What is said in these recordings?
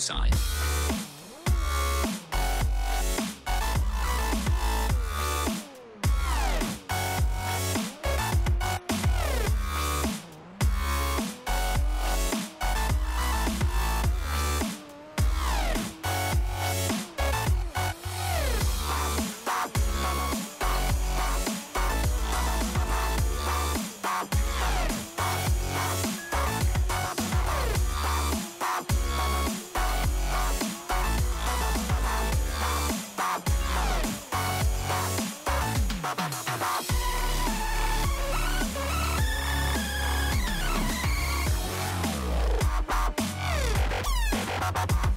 sign. Bye.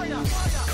fire, fire.